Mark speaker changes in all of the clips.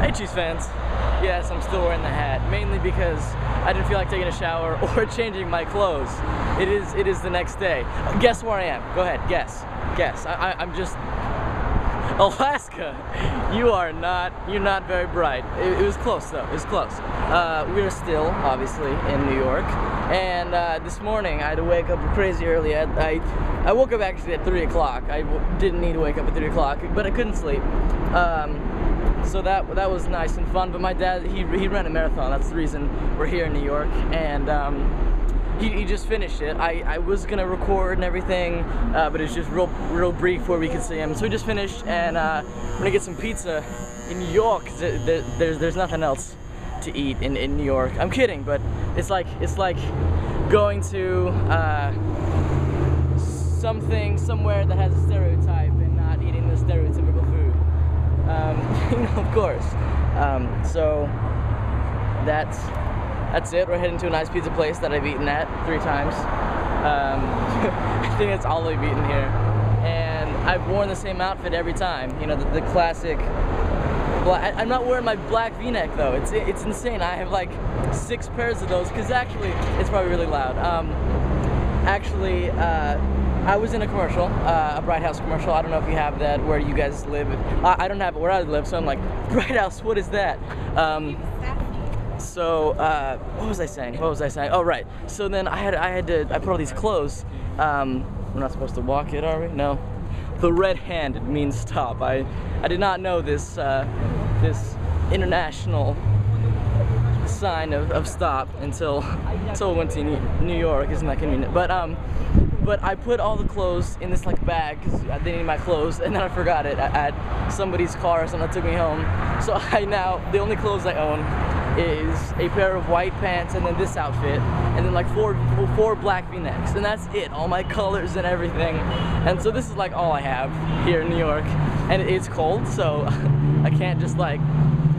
Speaker 1: Hey, Chiefs fans. Yes, I'm still wearing the hat, mainly because I didn't feel like taking a shower or changing my clothes. It is it is the next day. Guess where I am? Go ahead, guess. Guess. I, I, I'm just Alaska. You are not. You're not very bright. It, it was close though. It was close. Uh, we're still obviously in New York, and uh, this morning I had to wake up crazy early. I, I, I woke up actually at three o'clock. I didn't need to wake up at three o'clock, but I couldn't sleep. Um, so that that was nice and fun. But my dad, he he ran a marathon. That's the reason we're here in New York, and. Um, he, he, just finished it. I, I was gonna record and everything, uh, but it's just real real brief where we could see him. So we just finished, and uh, we're gonna get some pizza in New York. There, there's there's nothing else to eat in, in New York. I'm kidding, but it's like it's like going to uh, something somewhere that has a stereotype and not eating the stereotypical food. Um, of course. Um, so that's that's it. We're heading to a nice pizza place that I've eaten at three times. Um, I think it's all I've eaten here. And I've worn the same outfit every time. You know, the, the classic black. I'm not wearing my black V-neck though. It's it's insane. I have like six pairs of those because actually it's probably really loud. Um, actually, uh, I was in a commercial, uh, a Bright House commercial. I don't know if you have that where you guys live. I, I don't have it where I live, so I'm like, Bright House, what is that? Um, so uh, what was I saying? What was I saying? Oh right. So then I had I had to I put all these clothes. Um, we're not supposed to walk it, are we? No. The red hand means stop. I I did not know this uh, this international sign of, of stop until until I went to New York. Isn't that convenient? But um, but I put all the clothes in this like bag because I didn't need my clothes, and then I forgot it at, somebody's car or something that took me home. So I now the only clothes I own is a pair of white pants and then this outfit and then like four four black v-necks and that's it all my colors and everything and so this is like all I have here in New York and it's cold so I can't just like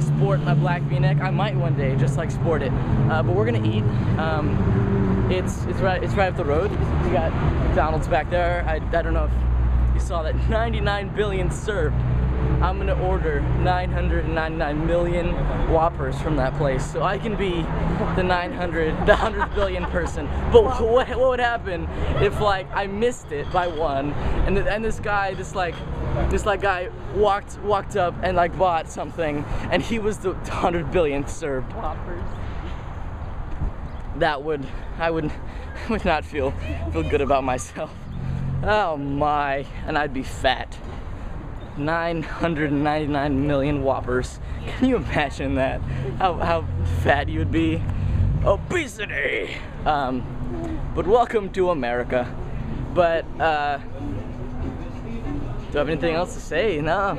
Speaker 1: sport my black v-neck. I might one day just like sport it. Uh, but we're gonna eat. Um, it's it's right it's right up the road. We got McDonald's back there. I, I don't know if you saw that 99 billion served I'm gonna order 999 million Whoppers from that place, so I can be the 900, the 100 billion person. But what, what would happen if like I missed it by one, and and this guy, this like, this like guy walked walked up and like bought something, and he was the 100 billion served Whoppers. That would, I would, would not feel feel good about myself. Oh my, and I'd be fat. 999 million whoppers. Can you imagine that? How, how fat you would be? Obesity! Um, but welcome to America. But, uh, do I have anything else to say? No.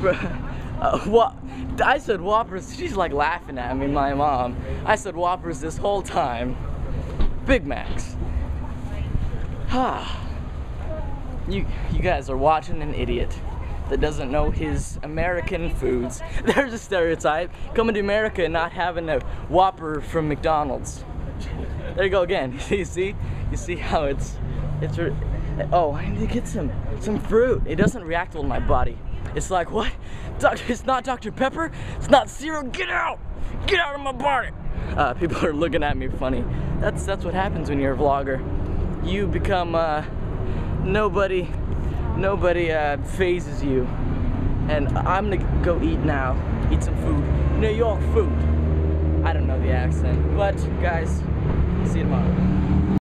Speaker 1: Uh, what? I said Whoppers. She's like laughing at me, my mom. I said Whoppers this whole time. Big Macs. You, you guys are watching an idiot that doesn't know his American foods. There's a stereotype coming to America and not having a Whopper from McDonald's. There you go again. you see? You see how it's it's oh I need to get some some fruit. It doesn't react well in my body. It's like what? Doctor, it's not Dr. Pepper. It's not zero. Get out! Get out of my body! Uh, people are looking at me funny. That's that's what happens when you're a vlogger. You become uh, nobody nobody uh, fazes you. And I'm gonna go eat now, eat some food. New York food. I don't know the accent, but guys, see you tomorrow.